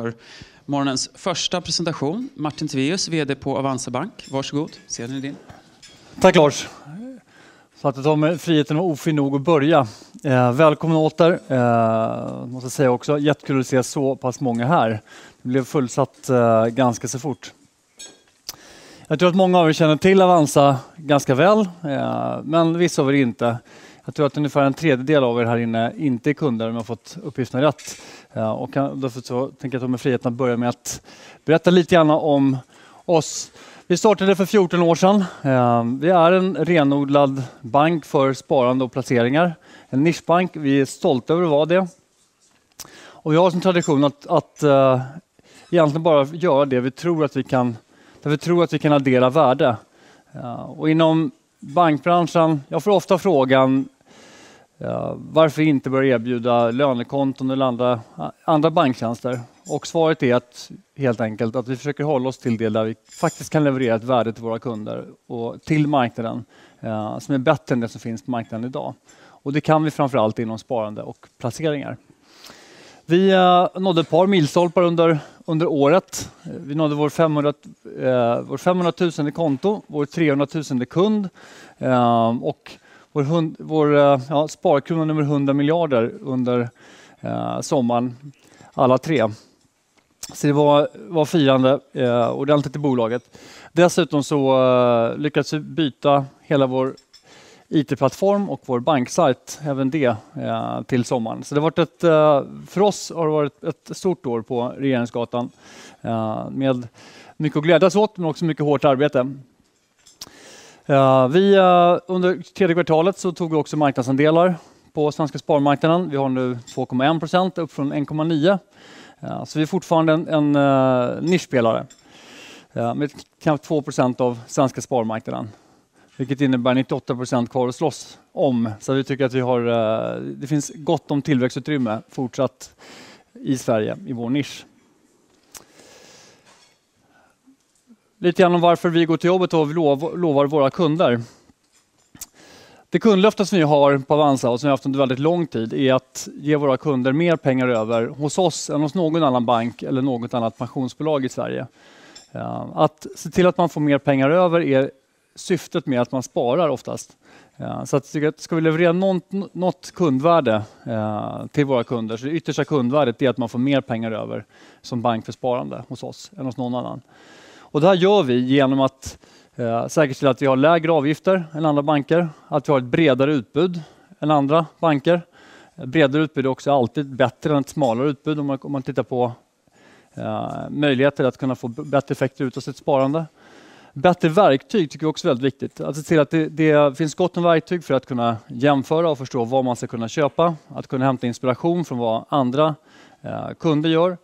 för morgonens första presentation. Martin Tveus, VD på Avanza Bank. Varsågod, scenen är din. Tack Lars. Så att jag tar mig friheten och ofin nog att börja. Eh, välkommen åter. Eh, måste säga också, jättekul att se så pass många här. Det blev fullsatt eh, ganska så fort. Jag tror att många av er känner till Avanza ganska väl, eh, men vissa av er inte. Jag tror att ungefär en tredjedel av er här inne inte är kunder om jag fått uppgifterna rätt. Eh, och därför så tänker jag ta mig friheten att börja med att berätta lite grann om oss. Vi startade för 14 år sedan. Ehm, vi är en renodlad bank för sparande och placeringar. En nischbank. Vi är stolta över att vara det. Och vi har som tradition att, att uh, egentligen bara göra det vi tror att vi kan, där vi tror att vi kan addera värde. Uh, och inom bankbranschen, jag får ofta frågan uh, varför inte börja erbjuda lönekonton eller andra, andra banktjänster. Och svaret är att, helt enkelt att vi försöker hålla oss till det där vi faktiskt kan leverera ett värde till våra kunder och till marknaden uh, som är bättre än det som finns på marknaden idag. Och det kan vi framförallt inom sparande och placeringar. Vi uh, nådde ett par milstolpar under, under året. Vi nådde vår 500, uh, eh, vår 500 000 konto, vår 300 000 kund uh, och vår, hund, vår eh, ja, sparkrona nummer 100 miljarder under eh, sommaren, alla tre. Så det var, var firande eh, ordentligt i bolaget. Dessutom så eh, lyckades vi byta hela vår IT-plattform och vår banksajt, även det, eh, till sommaren. Så det har varit ett, eh, för oss har det varit ett stort år på Regeringsgatan eh, med mycket att glädjas åt, men också mycket hårt arbete. Vi, eh, under tredje kvartalet så tog vi också marknadsandelar på svenska sparmarknaden. Vi har nu 2,1 procent, upp från 1,9. Så vi är fortfarande en, en eh, nischspelare med knappt 2 procent av svenska sparmarknaden vilket innebär 98 procent kvar att slåss om. Så vi tycker att vi har, eh, det finns gott om tillväxtutrymme fortsatt i Sverige, i vår nisch. Lite grann om varför vi går till jobbet och lovar våra kunder. Det kundlöfte som vi har på Avanza och som vi har haft under väldigt lång tid är att ge våra kunder mer pengar över hos oss än hos någon annan bank eller något annat pensionsbolag i Sverige. Eh, att se till att man får mer pengar över är syftet med att man sparar oftast. Eh, så att ska vi leverera något, något kundvärde eh, till våra kunder så det yttersta kundvärdet är att man får mer pengar över som bank för sparande hos oss än hos någon annan. Och det här gör vi genom att eh, säkerställa att vi har lägre avgifter än andra banker, att vi har ett bredare utbud än andra banker. Bredare utbud är också alltid bättre än ett smalare utbud om man, om man tittar på eh, möjligheter att kunna få bättre effekter ut av sitt sparande. Bättre verktyg tycker vi också är väldigt viktigt. Att se till att det, det, finns gott om verktyg för att kunna jämföra och förstå vad man ska kunna köpa. Att kunna hämta inspiration från vad andra eh, kunder gör.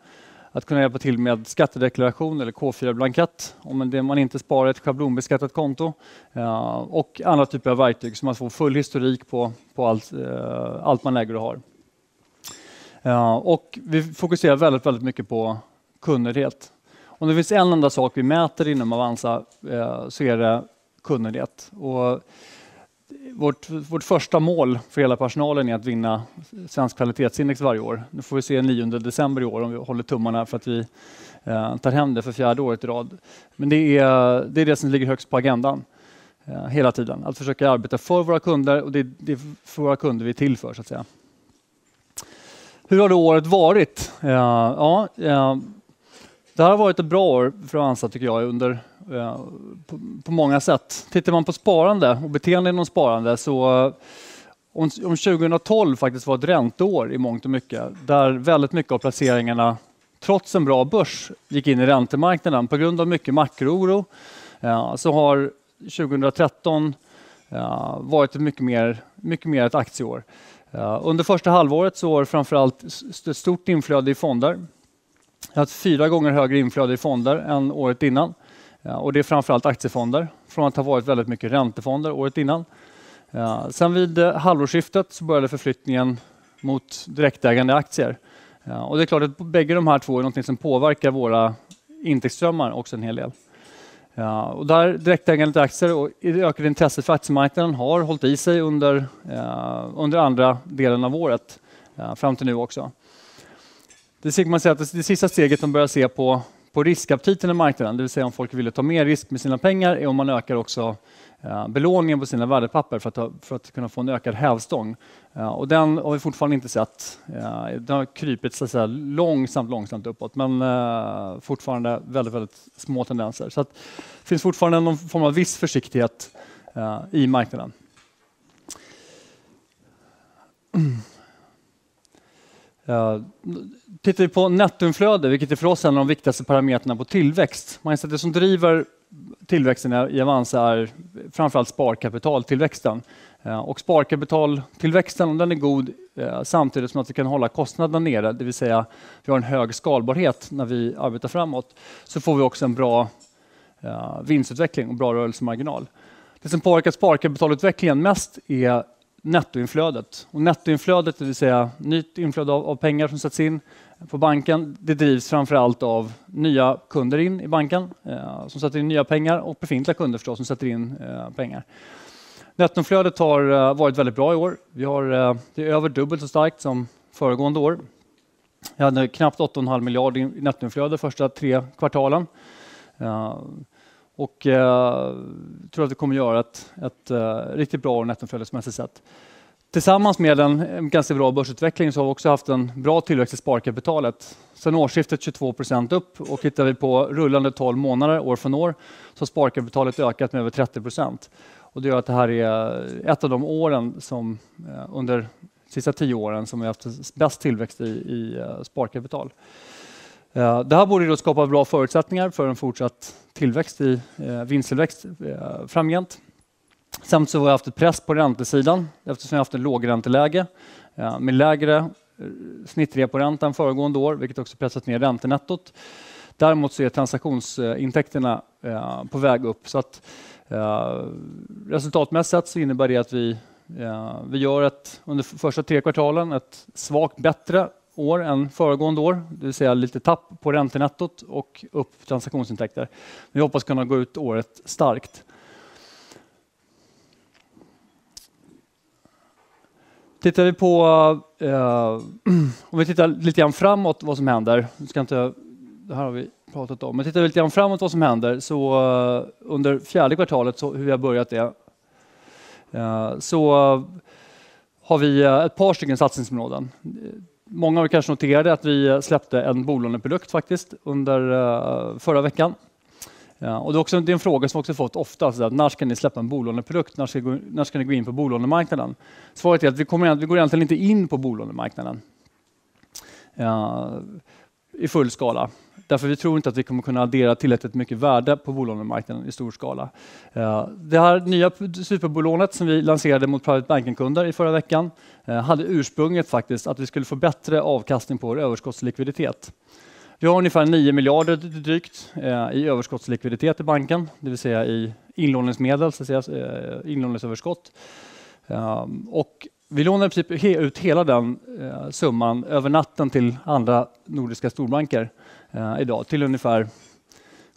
Att kunna hjälpa till med skattedeklaration eller K4-blankett om man inte sparar ett schablonbeskattat konto. Eh, och andra typer av verktyg så man får full historik på, på allt, eh, allt man äger och har. Eh, och vi fokuserar väldigt, väldigt mycket på kundnöjdhet. Om det finns en enda sak vi mäter inom Avanza så är det kundnöjdhet. Och vårt, vårt första mål för hela personalen är att vinna Svensk kvalitetsindex varje år. Nu får vi se 9 december i år om vi håller tummarna för att vi eh, tar hem det för fjärde året i rad. Men det är det, är det som ligger högst på agendan eh, hela tiden. Att försöka arbeta för våra kunder och det, det är för våra kunder vi är till för så att säga. Hur har då året varit? Eh, ja, eh, det här har varit ett bra år för Avanza tycker jag under, Eh, på, på, många sätt. Tittar man på sparande och beteende inom sparande så eh, om, om 2012 faktiskt var ett ränteår i mångt och mycket där väldigt mycket av placeringarna trots en bra börs gick in i räntemarknaden på grund av mycket makrooro eh, så har 2013 varit ett mycket mer, mycket mer ett aktieår. Under första halvåret så var det framförallt ett stort inflöde i fonder. Jag har haft fyra gånger högre inflöde i fonder än året innan. Och det är framförallt aktiefonder från att ha varit väldigt mycket räntefonder året innan. Sen vid eh, halvårsskiftet så började förflyttningen mot direktägande aktier. Och det är klart att bägge de här två är något som påverkar våra intäktsströmmar också en hel del. och där direktägande aktier och det ökade intresset för aktiemarknaden har hållit i sig under, eh, under andra delen av året eh, fram till nu också. det man säga att det, det sista steget man börjar se på, på riskaptiten i marknaden, det vill säga om folk vill ta mer risk med sina pengar, är om man ökar också eh, belåningen på sina värdepapper för att, för att kunna få en ökad hävstång. Eh, och den har vi fortfarande inte sett. Eh, den har krypit så att säga, långsamt, långsamt uppåt, men fortfarande väldigt, väldigt små tendenser. Så att, det finns fortfarande någon form av viss försiktighet i marknaden. Uh, tittar vi på nettoinflöde, vilket är för oss en av de viktigaste parametrarna på tillväxt. Man kan det som driver tillväxten i Avanza är framförallt sparkapitaltillväxten. Uh, och sparkapitaltillväxten, om den är god uh, samtidigt som att vi kan hålla kostnaderna nere, det vill säga vi har en hög skalbarhet när vi arbetar framåt, så får vi också en bra eh, vinstutveckling och bra rörelsemarginal. Det som påverkar sparkapitalutvecklingen mest är nettoinflödet. Och nettoinflödet, det vill säga nytt inflöde av, av pengar som sätts in på banken, det drivs framför allt av nya kunder in i banken eh, som sätter in nya pengar och befintliga kunder förstås som sätter in eh, pengar. Nettoinflödet har eh, varit väldigt bra i år. Vi har, eh, det är över dubbelt så starkt som föregående år. Vi hade knappt 8,5 miljarder i nettoinflöde första tre kvartalen. Eh, och eh, tror att vi kommer göra ett, ett eh, riktigt bra år nettoflödesmässigt sett. Tillsammans med en, en ganska bra börsutveckling så har vi också haft en bra tillväxt i sparkapitalet. Sen årsskiftet 22 procent upp och tittar vi på rullande 12 månader år från år så har sparkapitalet ökat med över 30 procent. Och det gör att det här är ett av de åren som eh, under de sista tio åren som vi har haft bäst tillväxt i, i eh, sparkapital. Eh, det här borde då skapa bra förutsättningar för en fortsatt tillväxt i eh, vinsttillväxt eh, framgent. Samt så har vi haft ett press på räntesidan eftersom vi har haft ett lågränteläge eh, med lägre eh, snittreporänta än föregående år, vilket också pressat ner räntenettot. Däremot så är transaktionsintäkterna på väg upp. Så att, resultatmässigt så innebär det att vi, vi gör ett, under första tre kvartalen ett svagt bättre år än föregående år, det vill säga lite tapp på räntenettot och upp transaktionsintäkter. Vi hoppas kunna gå ut året starkt. Tittar vi på, eh, om vi tittar lite grann framåt vad som händer, ska inte, det här har vi pratat om, men tittar vi lite grann framåt vad som händer så eh, under fjärde kvartalet, så hur vi har börjat det, eh, så eh, har vi eh, ett par stycken satsningsområden. Många av er kanske noterade att vi släppte en bolåneprodukt faktiskt under eh, förra veckan. Ja, och det är också det är en fråga som vi också fått ofta. Så när ska ni släppa en bolåneprodukt? När ska, när ska ni gå in på bolånemarknaden? Svaret är att vi, kommer, vi går egentligen inte in på bolånemarknaden ja, i full skala. Därför vi tror inte att vi kommer kunna addera tillräckligt mycket värde på bolånemarknaden i stor skala. Eh, det här nya superbolånet som vi lanserade mot private banking-kunder i förra veckan eh, hade ursprunget faktiskt att vi skulle få bättre avkastning på vår överskottslikviditet. Vi har ungefär 9 miljarder drygt eh, i överskottslikviditet i banken, det vill säga i inlåningsmedel, så att säga, inlåningsöverskott. Och vi lånar i princip ut hela den eh, summan över natten till andra nordiska storbanker eh, idag till ungefär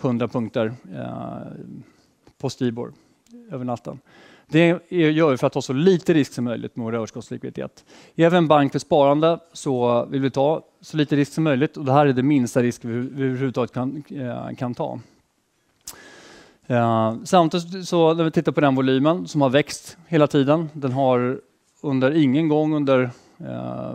100 punkter eh, på Stibor över natten. Det gör vi för att ta så lite risk som möjligt med vår överskottslikviditet. Är vi en bank för sparande så vill vi ta så lite risk som möjligt och det här är det minsta risk vi överhuvudtaget kan, eh, kan ta. Uh, samtidigt så när vi tittar på den volymen som har växt hela tiden, den har under ingen gång under eh,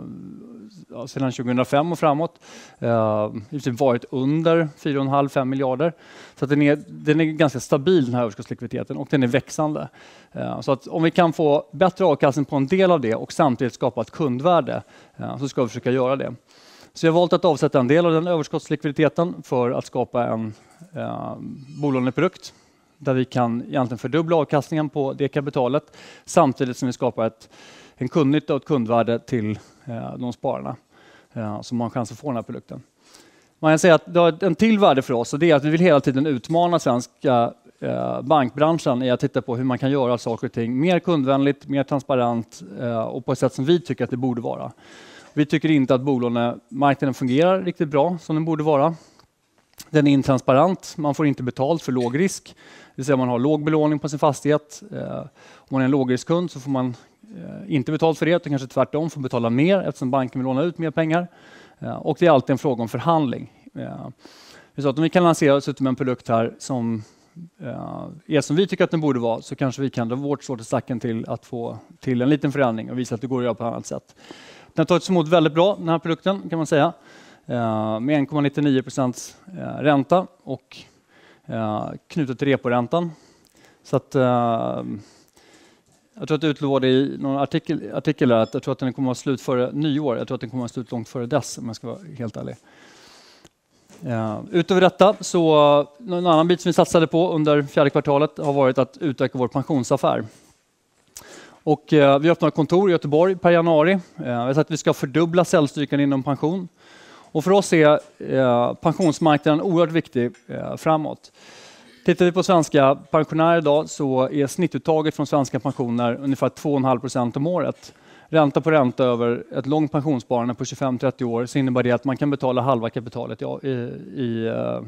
sedan 2005 och framåt. Eh, varit under 4,5-5 miljarder. Så den, är, den är ganska stabil den här överskottslikviditeten och den är växande. Eh, så att om vi kan få bättre avkastning på en del av det och samtidigt skapa ett kundvärde eh, så ska vi försöka göra det. Så jag har valt att avsätta en del av den överskottslikviditeten för att skapa en eh, bolåneprodukt där vi kan egentligen fördubbla avkastningen på det kapitalet samtidigt som vi skapar ett, en kundnytta och ett kundvärde till eh, de spararna eh, som har chans att få den här produkten. Man kan säga att det har en till värde för oss och det är att vi vill hela tiden utmana svenska eh, bankbranschen i att titta på hur man kan göra saker och ting mer kundvänligt, mer transparent eh, och på ett sätt som vi tycker att det borde vara. Vi tycker inte att bolånemarknaden fungerar riktigt bra som den borde vara. Den är intransparent, man får inte betalt för låg risk. Det vill säga man har låg belåning på sin fastighet. Eh, om man är en lågriskkund så får man eh, inte betalt för det, utan kanske tvärtom får betala mer eftersom banken vill låna ut mer pengar. Eh, och det är alltid en fråga om förhandling. Så att om vi kan lansera oss med en produkt här som är som vi tycker att den borde vara, så kanske vi kan dra vårt strå till stacken till att få till en liten förändring och visa att det går att göra på ett annat sätt. Den har tagits emot väldigt bra, den här produkten kan man säga. Eh, med 1,99 procents eh, ränta och eh, knutet till reporäntan. Så att jag tror att du utlovade i någon artikel artikel att jag tror att den kommer att vara slut före nyår. Jag tror att den kommer att vara slut långt före dess om jag ska vara helt ärlig. Utöver detta så en annan bit som vi satsade på under fjärde kvartalet har varit att utöka vår pensionsaffär. Vi öppnar kontor i Göteborg per januari. Vi har sagt att vi ska fördubbla säljstyrkan inom pension. För oss är eh, pensionsmarknaden oerhört viktig eh, framåt. Tittar vi på svenska pensionärer idag så är snittuttaget från svenska pensioner ungefär 2,5 procent om året. Ränta på ränta över ett långt pensionssparande på 25-30 år så innebär det att man kan betala halva kapitalet i eh,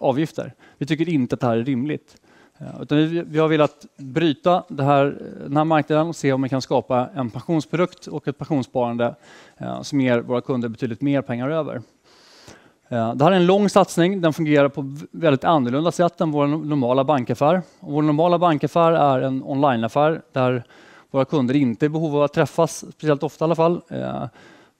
avgifter. Vi tycker inte att det här är rimligt. Eh, vi har velat bryta den här marknaden och se om vi kan skapa en pensionsprodukt och ett pensionssparande eh, som ger våra kunder betydligt mer pengar över. Eh, det här är en lång satsning. Den fungerar på väldigt annorlunda sätt än vår normala bankaffär. Vår normala bankaffär är en onlineaffär där våra kunder inte är i behov av att träffas speciellt ofta i alla fall.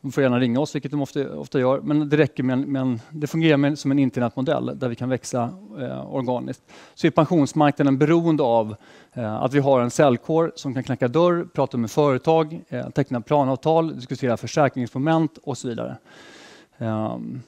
De får gärna ringa oss, vilket de ofta gör, men det räcker med, det fungerar som en internetmodell där vi kan växa eh, organiskt. Så är pensionsmarknaden beroende av eh, att vi har en säljkår som kan knacka dörr, prata med företag, eh, teckna planavtal, diskutera försäkringsmoment och så vidare. Ehm,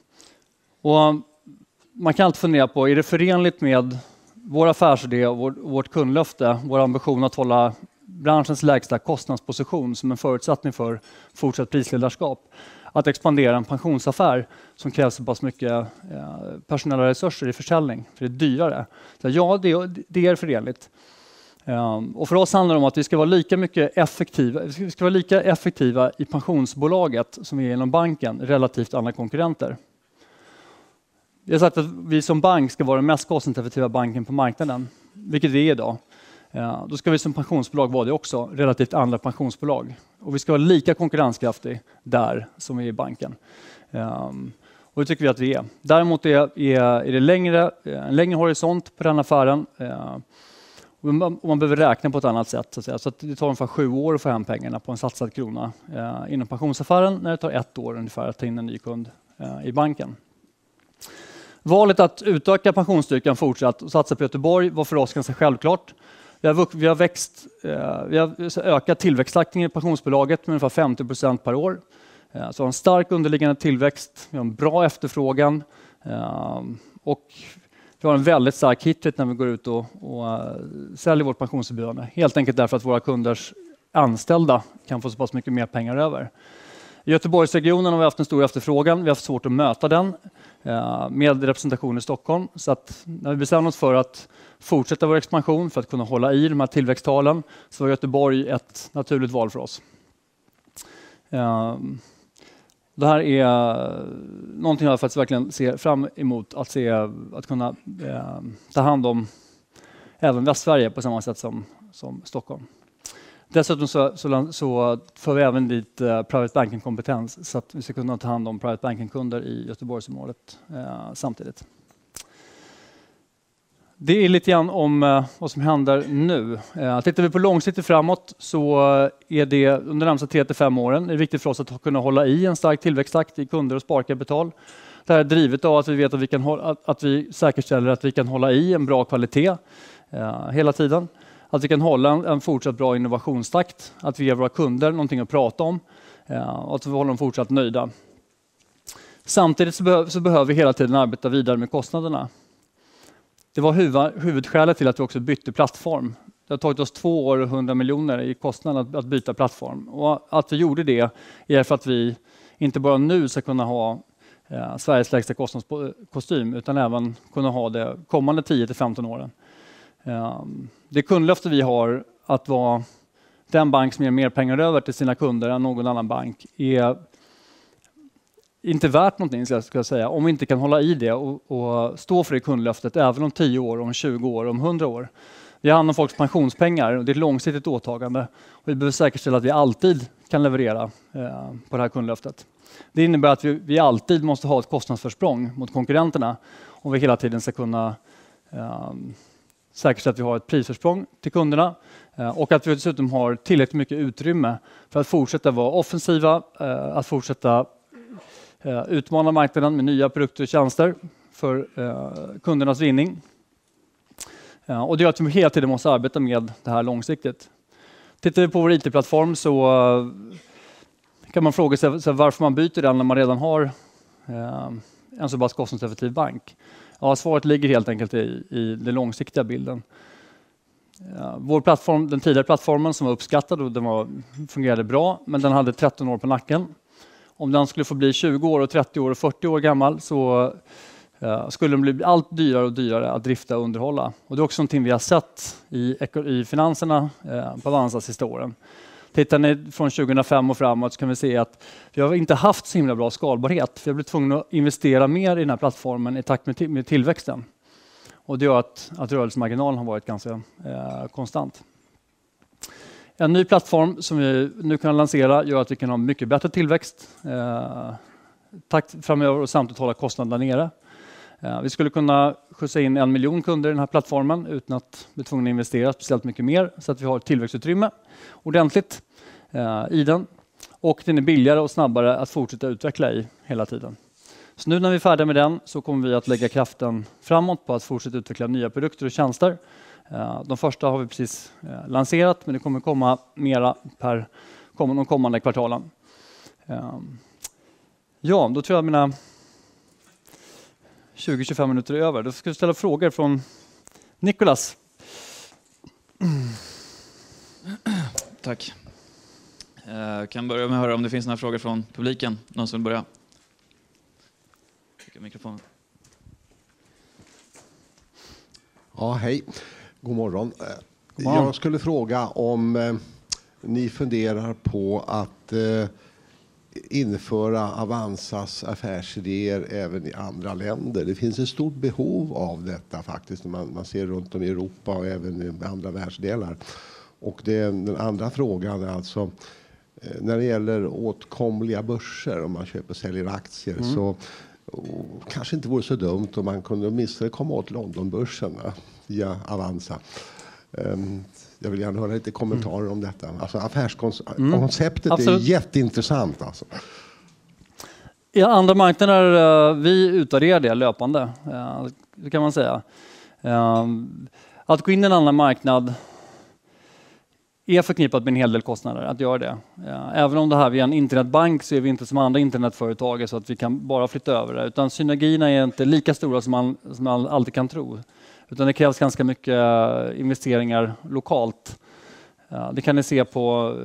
man kan alltid fundera på, är det förenligt med vår affärsidé och vårt kundlöfte, vår ambition att hålla branschens lägsta kostnadsposition som en förutsättning för fortsatt prisledarskap, att expandera en pensionsaffär som kräver så pass mycket eh, personella resurser i försäljning, för det är dyrare. Ja, det är förenligt. Ehm, för oss handlar det om att vi ska vara lika mycket effektiva, vi ska vara lika effektiva i pensionsbolaget som vi är inom banken relativt andra konkurrenter. Vi har sagt att vi som bank ska vara den mest kostnadseffektiva banken på marknaden, vilket vi är idag. Då ska vi som pensionsbolag vara det också, relativt andra pensionsbolag. Vi ska vara lika konkurrenskraftig där som vi är i banken. Ehm, det tycker vi att vi är. Däremot är det längre, eh, en längre horisont på den affären. Eh, man behöver räkna på ett annat sätt så att säga. Så det tar ungefär sju år att få hem pengarna på en satsad krona eh, inom pensionsaffären, när det tar ett år ungefär att ta in en ny kund i banken. Valet att utöka pensionsstyrkan fortsatt och satsa på Göteborg var för oss ganska självklart. Vi har växt, eh, vi har ökat tillväxttakten i pensionsbolaget med ungefär 50% per år. Eh, så en stark underliggande tillväxt, vi har en bra efterfrågan eh, och vi har en väldigt stark hit rate när vi går ut och säljer vårt pensionserbjudande. Helt enkelt därför att våra kunders anställda kan få så pass mycket mer pengar över. I Göteborgsregionen har vi haft en stor efterfrågan. Vi har haft svårt att möta den eh, med representation i Stockholm. Så att när vi bestämde oss för att fortsätta vår expansion för att kunna hålla i de här tillväxttalen, så var Göteborg ett naturligt val för oss. Ehm, det här är någonting jag faktiskt verkligen ser fram emot att se, att kunna ehm, ta hand om även Västsverige på samma sätt som Stockholm. Dessutom så får vi även dit eh, private banking-kompetens så att vi ska kunna ta hand om private banking-kunder i Göteborgsområdet eh, samtidigt. Det är lite grann om eh, vad som händer nu. Tittar vi på långsiktigt framåt så är det under de närmaste tre till fem åren. Det är viktigt för oss att kunna hålla i en stark tillväxttakt i kunder och sparkapital. Det här är drivet av att vi vet att vi kan hålla, att vi säkerställer att vi kan hålla i en bra kvalitet hela tiden. Att vi kan hålla en fortsatt bra innovationstakt, att vi ger våra kunder någonting att prata om eh, och att vi håller dem fortsatt nöjda. Samtidigt så behöver vi hela tiden arbeta vidare med kostnaderna. Det var huvudskälet till att vi också bytte plattform. Det har tagit oss två år och 100 miljoner i kostnad att byta plattform. Att vi gjorde det är för att vi inte bara nu ska kunna ha eh, Sveriges lägsta kostnadskostym, utan även kunna ha det kommande 10 till 15 åren. Ehm, det kundlöfte vi har att vara den bank som ger mer pengar över till sina kunder än någon annan bank är inte värt någonting ska jag säga, om vi inte kan hålla i det och stå för det kundlöftet även om 10 år, om 20 år, om 100 år. Vi har hand om folks pensionspengar och det är ett långsiktigt åtagande. Vi behöver säkerställa att vi alltid kan leverera ehm, på det här kundlöftet. Det innebär att vi, vi alltid måste ha ett kostnadsförsprång mot konkurrenterna om vi hela tiden ska kunna eh, säkerställa att vi har ett prisförsprång till kunderna eh, och att vi dessutom har tillräckligt mycket utrymme för att fortsätta vara offensiva, eh, att fortsätta eh, utmana marknaden med nya produkter och tjänster för kundernas vinning. Och det gör att vi hela tiden måste arbeta med det här långsiktigt. Tittar vi på vår IT-plattform så kan man fråga sig varför man byter den när man redan har en så pass kostnadseffektiv bank. Ja, svaret ligger helt enkelt i, i den långsiktiga bilden. Ja, vår plattform, den tidigare plattformen som var uppskattad och den var, fungerade bra, men den hade 13 år på nacken. Om den skulle få bli 20 år, och 30 år och 40 år gammal så ja, skulle den bli allt dyrare och dyrare att drifta och underhålla. Och det är också någonting vi har sett i, i finanserna eh, på Avanza sista åren. Tittar ni från 2005 och framåt så kan vi se att vi har inte haft så himla bra skalbarhet. Vi har blivit tvungna att investera mer i den här plattformen i takt med, med tillväxten. Och det gör att, att rörelsemarginalen har varit ganska eh, konstant. En ny plattform som vi nu kan lansera gör att vi kan ha mycket bättre tillväxt eh, takt framöver och samtidigt hålla kostnaderna nere. Eh, vi skulle kunna skjutsa in en miljon kunder i den här plattformen utan att bli tvungna att investera speciellt mycket mer så att vi har tillväxtutrymme ordentligt eh, i den. Och den är billigare och snabbare att fortsätta utveckla i hela tiden. Så nu när vi är färdiga med den så kommer vi att lägga kraften framåt på att fortsätta utveckla nya produkter och tjänster. Eh, de första har vi precis eh, lanserat men det kommer komma mera per de kommande kvartalen. Eh, ja, då tror jag mina 20-25 minuter över. Då ska vi ställa frågor från Nikolas. Tack. Jag eh, kan börja med att höra om det finns några frågor från publiken. Någon som vill börja? Mikrofonen. Ja, hej. God morgon. God morgon. Jag skulle fråga om eh, ni funderar på att eh, införa Avanzas affärsidéer även i andra länder. Det finns ett stort behov av detta faktiskt när man, man ser runt om i Europa och även i andra världsdelar. Och det, den andra frågan är alltså eh, när det gäller åtkomliga börser om man köper och säljer aktier mm. så och, kanske inte vore så dumt om man kunde åtminstone komma åt Londonbörsen via Avanza. Um, jag vill gärna höra lite kommentarer mm. om detta. Alltså affärskonceptet mm. är jätteintressant. Alltså. I andra marknader, uh, vi utvärderar det löpande, uh, det kan man säga. Uh, att gå in i en annan marknad är förknippat med en hel del kostnader att göra det. Även om det här är en internetbank så är vi inte som andra internetföretag så att vi kan bara flytta över det. Utan synergierna är inte lika stora som man, som man alltid kan tro. Utan det krävs ganska mycket eh, investeringar lokalt. Det kan ni se på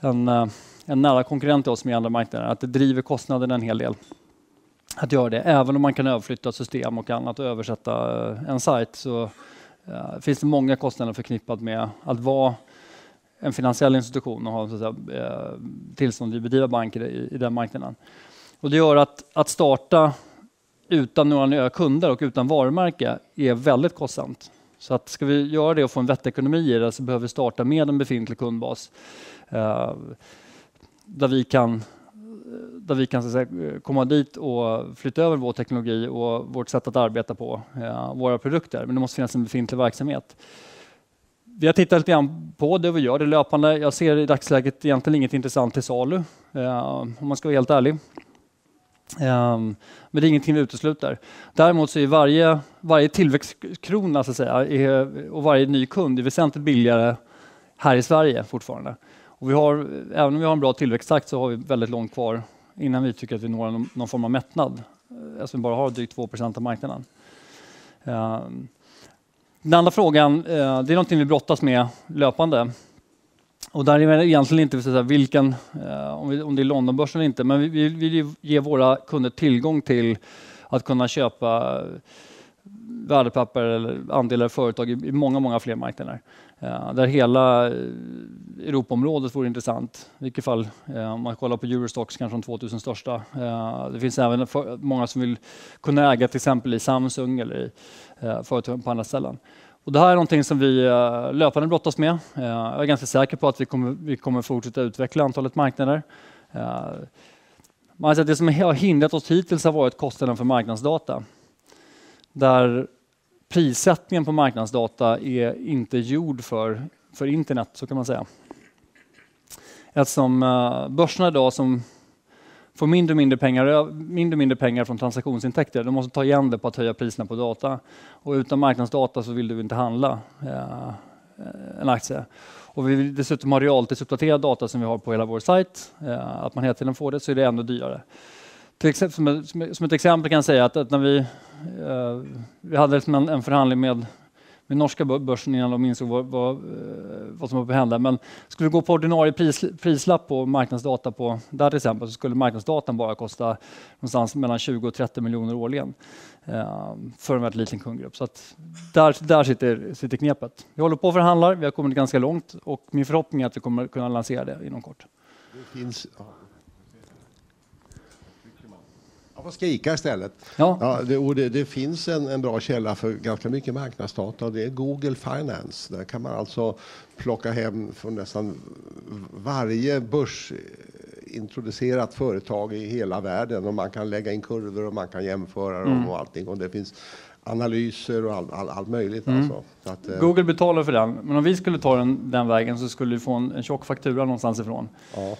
eh, en, eh, en nära konkurrent till oss med andra marknader, att det driver kostnaderna en hel del att göra det. Även om man kan överflytta system och annat och översätta en sajt så finns det många kostnader förknippat med att vara en finansiell institution och ha så att säga, tillstånd att bedriva banker i, i den marknaden. Och det gör att, att starta utan några nya kunder och utan varumärke är väldigt kostsamt. Så att ska vi göra det och få en vettig ekonomi i det så behöver vi starta med en befintlig kundbas eh, där vi kan, där vi kan säga, komma dit och flytta över vår teknologi och vårt sätt att arbeta på, eh, våra produkter. Men det måste finnas en befintlig verksamhet. Vi har tittat lite grann på det och vi gör det löpande. Jag ser i dagsläget egentligen inget intressant till salu, eh, om man ska vara helt ärlig. Um, men det är ingenting vi utesluter. Däremot så är varje, varje tillväxtkrona så att säga, är, och varje ny kund är väsentligt billigare här i Sverige fortfarande. Och vi har, även om vi har en bra tillväxttakt så har vi väldigt långt kvar innan vi tycker att vi når någon, någon form av mättnad. eftersom vi bara har drygt 2% av marknaden. Um, den andra frågan, uh, det är någonting vi brottas med löpande. Och där är det egentligen inte så vilken, eh, om, vi, om det är Londonbörsen eller inte, men vi vill, vill ge våra kunder tillgång till att kunna köpa eh, värdepapper eller andelar i företag i, många, många fler marknader. Eh, där hela Europaområdet vore intressant. I vilket fall, om man kollar på Eurostox, kanske de 2000 största. Det finns även många som vill kunna äga till exempel i Samsung eller i företag på andra ställen. Och det här är någonting som vi eh, löpande brottas med. Eh, jag är ganska säker på att vi kommer, vi kommer fortsätta utveckla antalet marknader. Eh, man säger att det som har hindrat oss hittills har varit kostnaden för marknadsdata. Där prissättningen på marknadsdata är inte gjord för, för internet, så kan man säga. Eftersom börserna idag som får mindre och mindre pengar, mindre och mindre pengar från transaktionsintäkter, de måste ta igen det på att höja priserna på data. Och utan marknadsdata så vill du inte handla eh, en aktie. Och vi vill dessutom ha realtidsuppdaterad data som vi har på hela vår sajt. Eh, att man hela tiden får det så är det ännu dyrare. Till exempel, som, som, ett exempel kan jag säga att, att när vi, eh, vi hade liksom en, en, förhandling med, med norska börsen innan de insåg vad, vad, eh, vad som var på hända. Men skulle vi gå på ordinarie pris, prislapp på marknadsdata på där till exempel så skulle marknadsdatan bara kosta någonstans mellan 20 och 30 miljoner årligen eh, för en väldigt liten kundgrupp. Så att där, där sitter, sitter knepet. Vi håller på och förhandlar, vi har kommit ganska långt och min förhoppning är att vi kommer kunna lansera det inom kort. Det finns, Jag får skrika istället. Ja. Ja, det, det, det, finns en, en bra källa för ganska mycket marknadsdata och det är Google Finance. Där kan man alltså plocka hem från nästan varje börsintroducerat företag i hela världen och man kan lägga in kurvor och man kan jämföra mm. dem och allting. Och det finns analyser och allt all, all möjligt. Mm. Alltså. Att, eh... Google betalar för den, men om vi skulle ta den, den vägen så skulle vi få en, en tjock faktura någonstans ifrån. Ja.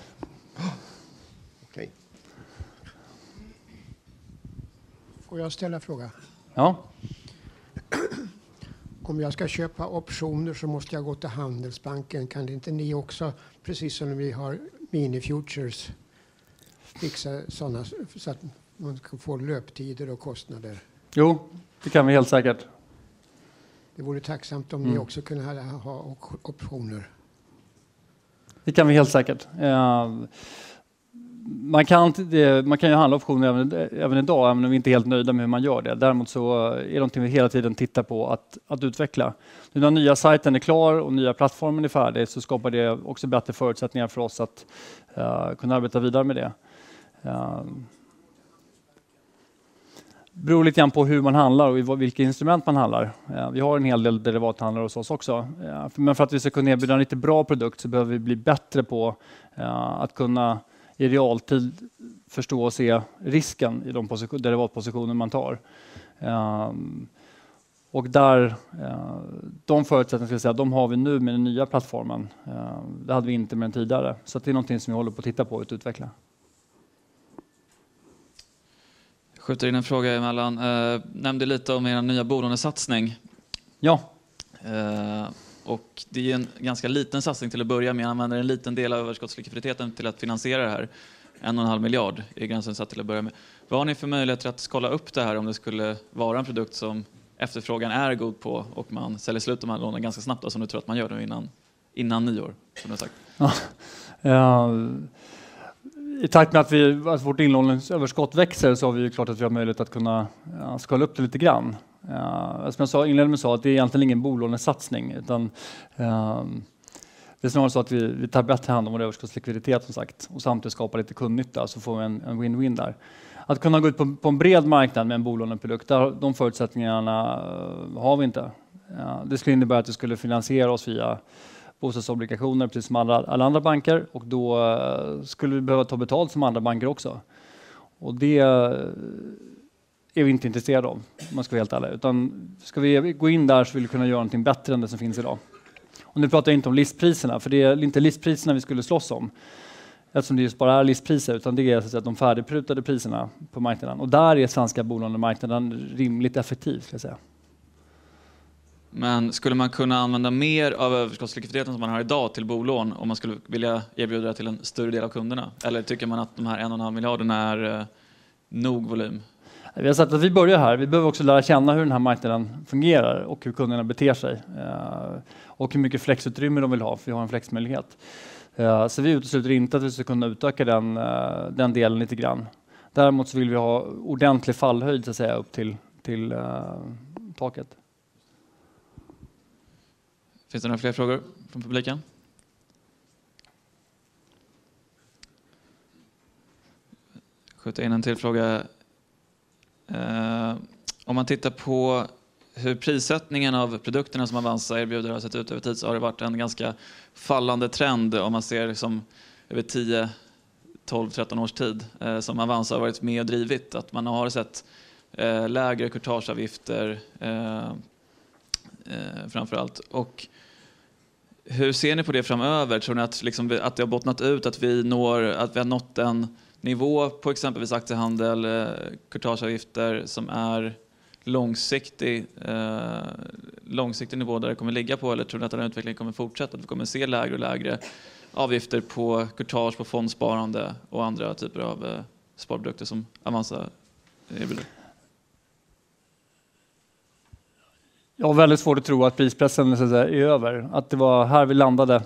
Får jag ställa en fråga? Ja. Om jag ska köpa optioner så måste jag gå till Handelsbanken. Kan inte ni också, precis som vi har mini-futures, fixa sådana så att man kan få löptider och kostnader? Jo, det kan vi helt säkert. Det vore tacksamt om mm. ni också kunde ha optioner. Det kan vi helt säkert. Uh, man kan, man kan ju handla optioner även, även idag, även om vi inte är helt nöjda med hur man gör det. Däremot så är det någonting vi hela tiden tittar på att, att utveckla. Nu när nya sajten är klar och nya plattformen är färdig så skapar det också bättre förutsättningar för oss att uh, kunna arbeta vidare med det. Uh, beror lite grann på hur man handlar och vilka instrument man handlar. Eh, vi har en hel del derivathandlare hos oss också. Eh, men för att vi ska kunna erbjuda en riktigt bra produkt så behöver vi bli bättre på att kunna i realtid förstå och se risken i de derivatpositioner man tar. Um, och där, uh, de förutsättningarna säga, de har vi nu med den nya plattformen. Uh, det hade vi inte med den tidigare. Så det är någonting som vi håller på att titta på och utveckla. Jag skjuter in en fråga emellan. Uh, nämnde lite om er nya bolånesatsning. Ja. Uh, och det är en ganska liten satsning till att börja med. använder en liten del av överskottslikviditeten till att finansiera det här. En och en halv miljard är gränsen satt till att börja med. Vad har ni för möjligheter att skala upp det här om det skulle vara en produkt som efterfrågan är god på och man säljer slut de här lånen ganska snabbt, då, som du tror att man gör nu innan, innan nyår? Som du sagt. Ja, eh, I takt med att, vi, att vårt inlåningsöverskott växer så har vi ju klart att vi har möjlighet att kunna ja, skala upp det lite grann. Uh, som jag sa med att det är egentligen ingen bolånesatsning. Utan, uh, det är snarare så att vi, vi tar bättre hand om vår överskottslikviditet som sagt och samtidigt skapar lite kundnytta så får vi en win-win där. Att kunna gå ut på, på, en bred marknad med en bolåneprodukt, där, de förutsättningarna uh, har vi inte. Eh, det skulle innebära att vi skulle finansiera oss via bostadsobligationer precis som alla, alla andra banker och då uh, skulle vi behöva ta betalt som andra banker också. Och det är vi inte intresserade av, om man ska vara helt ärlig. Utan ska vi gå in där så vill vi kunna göra någonting bättre än det som finns idag. Och nu pratar jag inte om listpriserna, för det är inte listpriserna vi skulle slåss om. Eftersom det just bara är listpriser, utan det är så att de färdigprutade priserna på marknaden. Och där är svenska bolånemarknaden rimligt effektiv, ska jag säga. Men skulle man kunna använda mer av överskottslikviditeten som man har idag till bolån om man skulle vilja erbjuda det till en större del av kunderna? Eller tycker man att de här 1,5 miljarderna är eh, nog volym? Vi har sagt att vi börjar här. Vi behöver också lära känna hur den här marknaden fungerar och hur kunderna beter sig. Eh, och hur mycket flexutrymme de vill ha, för vi har en flexmöjlighet. Eh, så vi utesluter inte att vi ska kunna utöka den, eh, den delen lite grann. Däremot så vill vi ha ordentlig fallhöjd så att säga, upp till, till taket. Finns det några fler frågor från publiken? Skjuta in en till fråga Eh, om man tittar på hur prissättningen av produkterna som Avanza erbjuder har sett ut över tid så har det varit en ganska fallande trend om man ser liksom över 12-13 års tid eh, som Avanza har varit med och drivit. Att man har sett eh, lägre courtageavgifter eh, eh, framför allt. Och hur ser ni på det framöver? Tror ni att, liksom, att det har bottnat ut, att vi, når, att vi har nått en nivå på exempelvis aktiehandel, eh, courtageavgifter som är långsiktig, eh, långsiktig nivå där det kommer ligga på eller tror ni att den här utvecklingen kommer fortsätta? Att vi kommer se lägre och lägre avgifter på courtage, på fondsparande och andra typer av eh, sparprodukter som Avanza erbjuder? Jag har väldigt svårt att tro att prispressen så att säga, är över, att det var här vi landade.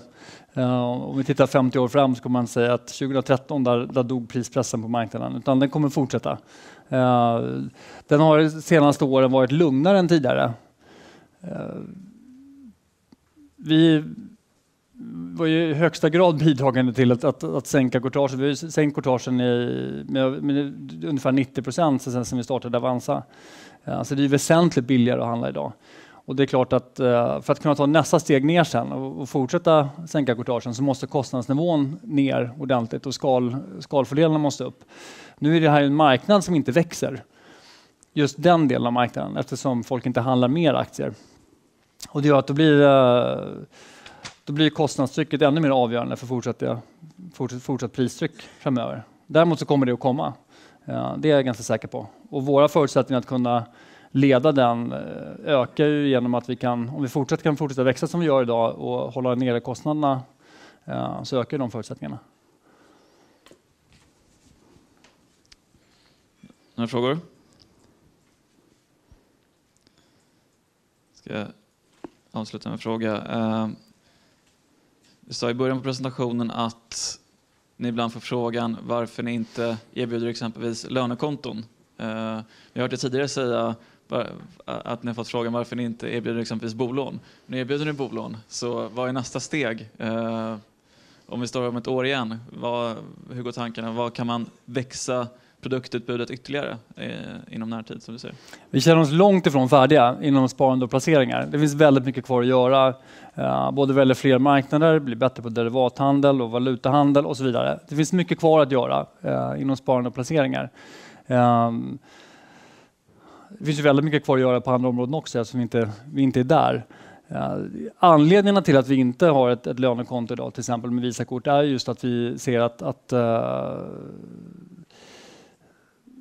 Uh, om vi tittar 50 år fram så kommer man säga att 2013 där, där dog prispressen på marknaden, utan den kommer fortsätta. Uh, den har de senaste åren varit lugnare än tidigare. Uh, vi var ju i högsta grad bidragande till att, att, att sänka courtagen. Vi har sänkt courtagen i, med, med ungefär 90 procent sedan vi startade Avanza. Så det är väsentligt billigare att handla idag. Och det är klart att eh, för att kunna ta nästa steg ner sen och fortsätta sänka courtagen så måste kostnadsnivån ner ordentligt och skal, skalfördelarna måste upp. Nu är det här en marknad som inte växer. Just den delen av marknaden eftersom folk inte handlar mer aktier. Och det gör att då blir, eh, då blir kostnadstrycket ännu mer avgörande för fortsatt, eh, fortsatt, fortsatt pristryck framöver. Däremot så kommer det att komma. Det är jag ganska säker på. Och våra förutsättningar att kunna leda den eh, ökar ju genom att vi kan, om vi fortsätter, kan fortsätta växa som vi gör idag och hålla nere kostnaderna eh, så ökar de förutsättningarna. Några frågor? Ska jag avsluta med en fråga. Eh, du sa i början på presentationen att ni ibland får frågan varför ni inte erbjuder exempelvis lönekonton. Vi har hört er tidigare säga att ni har fått frågan varför ni inte erbjuder exempelvis bolån. Nu erbjuder ni bolån, så vad är nästa steg? Eh, om vi står om ett år igen, vad, hur går tankarna? Vad kan man växa produktutbudet ytterligare eh, inom närtid som du säger? Vi känner oss långt ifrån färdiga inom sparande och placeringar. Det finns väldigt mycket kvar att göra. Eh, både välja fler marknader, bli bättre på derivathandel och valutahandel och så vidare. Det finns mycket kvar att göra eh, inom sparande och placeringar. Ehm, det finns ju väldigt mycket kvar att göra på andra områden också eftersom vi inte, vi inte är där. Anledningarna till att vi inte har ett, ett lönekonto idag, till exempel med Visakort, är just att vi ser att, att uh,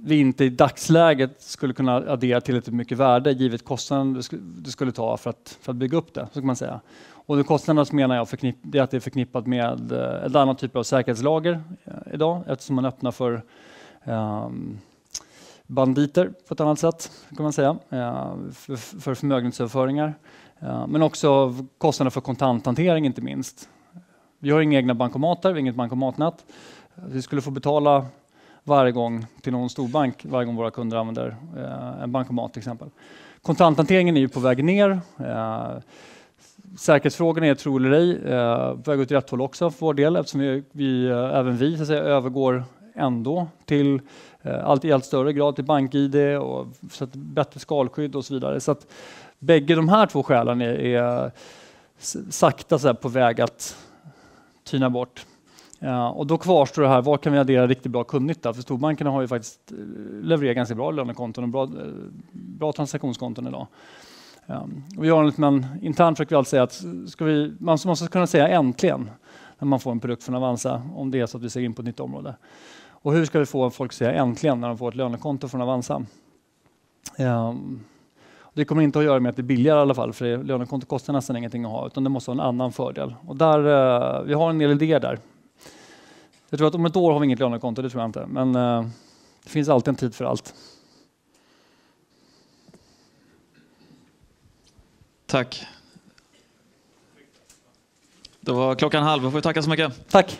vi inte i dagsläget skulle kunna addera tillräckligt mycket värde givet kostnaden det skulle ta för att, för att bygga upp det. Så kan man säga. Och de kostnaderna så menar jag förknipp, det är att det är förknippat med uh, ett annat typ av säkerhetslager uh, idag eftersom man öppnar för um, banditer på ett annat sätt kan man säga, eh, för förmögenhetsöverföringar. Eh, men också kostnader för kontanthantering inte minst. Vi har inga egna bankomater, vi har inget bankomatnät. Vi skulle få betala varje gång till någon storbank varje gång våra kunder använder eh, en bankomat till exempel. Kontanthanteringen är ju på väg ner. Säkerhetsfrågorna är tro eller ej på väg åt rätt håll också för vår del eftersom vi, vi även vi så att säga, övergår ändå till eh, allt i allt större grad till bank-id och så att bättre skalskydd och så vidare. Så att bägge de här två skälen är, är sakta så på väg att tyna bort. Ja, och då kvarstår det här, var kan vi addera riktigt bra kundnytta? För storbankerna har ju faktiskt eh, levererat ganska bra lönekonton och bra, bra transaktionskonton idag. Ja, och vi har en en, internt försöker vi alltid säga att ska vi, man måste kunna säga äntligen när man får en produkt från Avanza om det är så att vi ser in på ett nytt område. Och hur ska vi få folk att säga äntligen när de får ett lönekonto från Avanza? Um, det kommer inte att göra med att det är billigare i alla fall, för lönekonto kostar nästan ingenting att ha, utan det måste ha en annan fördel. Och där, uh, vi har en del idéer där. Jag tror att om ett år har vi inget lönekonto, det tror jag inte, men uh, det finns alltid en tid för allt. Tack. Då var klockan halv. Får vi tacka så mycket. Tack.